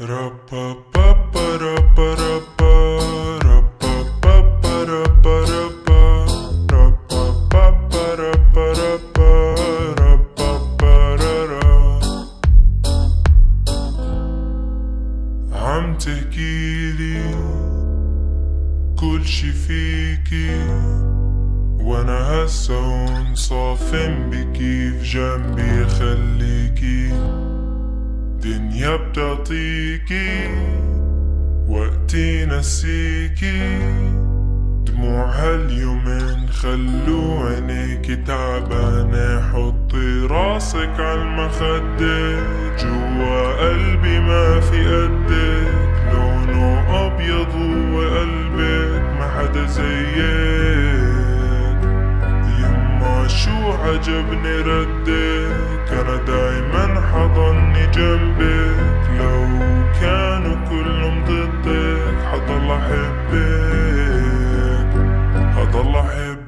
عم تحكيلي كل شي فيكي وأنا هسا هون صافن بكيف جنبي خليكي دنيا بتعطيكي وقتي نسيكي. دموع هاليومين خلو عينيكي تعبانة. حطي راسك عالمخدة جوا قلبي ما في قدك. لونه أبيض وقلبك ما حدا زيك. يما شو عجبني ردك؟ أنا دايما حضني جنبك. هضل أحبك هضل أحبك.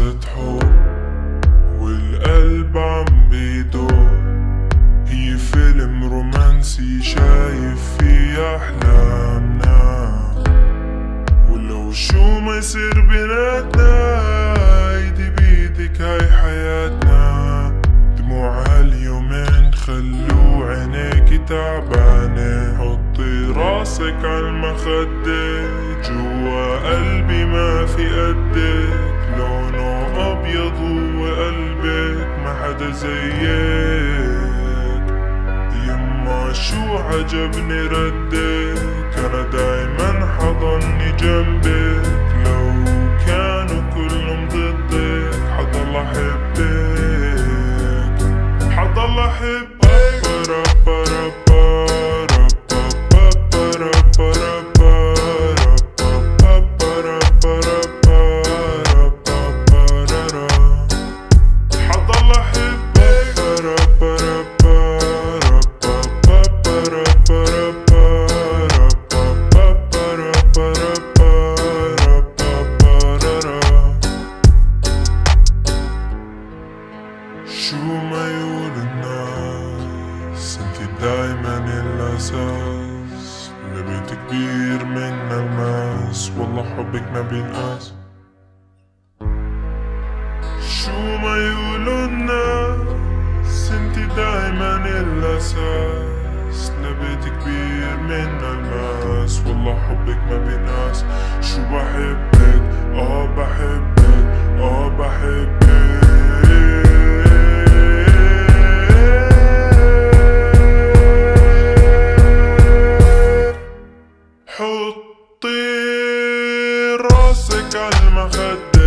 قصة حب والقلب عم بيدور هي فيلم رومانسي شايف فيه أحلامنا ولو شو ما يصير بيناتنا ايدي بيدك هاي حياتنا. دموع هاليومين خلو عينيكي تعبانة. حطي راسك عالمخدة جوا قلبي ما في قدك لونه أبيض وقلبك ما حدا زيك. يما شو عجبني ردك؟ أنا دايما حضني جنبك. لو كانوا كلهم ضدك حضل أحبك. حضل أحبك. الأساس. لبيت كبير من الماس والله حبك ما بينقاس. شو ما يقولوا الناس انتي دايما الأساس. لبيت كبير من الماس والله حبك ما بينقاس. شو بحبك؟ آه بحبك آه بحبك. gun in my head